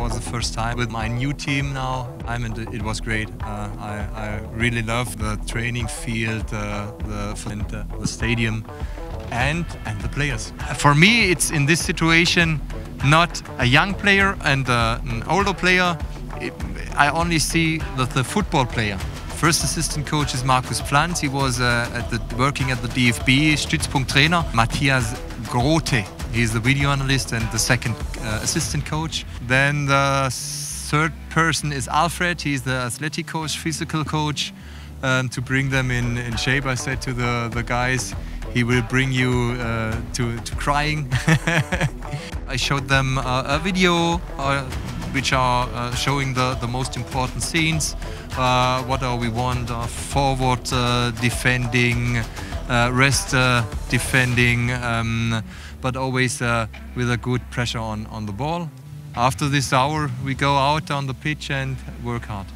was the first time with my new team now. I mean, it was great. Uh, I, I really love the training field, uh, the, and, uh, the stadium, and and the players. For me, it's in this situation not a young player and uh, an older player. It, I only see the, the football player. First assistant coach is Markus Pflanz. He was uh, at the, working at the DFB, Stützpunkt trainer. Matthias Grote, he's the video analyst and the second uh, assistant coach. Then the third person is Alfred. He's the athletic coach, physical coach. Um, to bring them in, in shape, I said to the, the guys, he will bring you uh, to, to crying. I showed them uh, a video uh, which are uh, showing the, the most important scenes. Uh, what are we want? Forward uh, defending, rest uh, defending, um, but always with a good pressure on, on the ball. After this hour, we go out on the pitch and work hard.